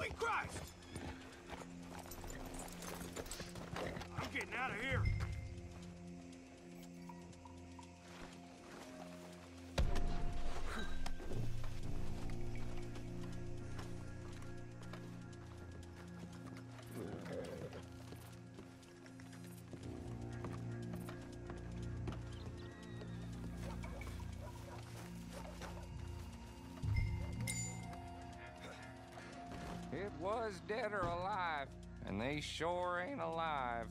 Sweet Christ! I'm getting out of here. It was dead or alive, and they sure ain't alive.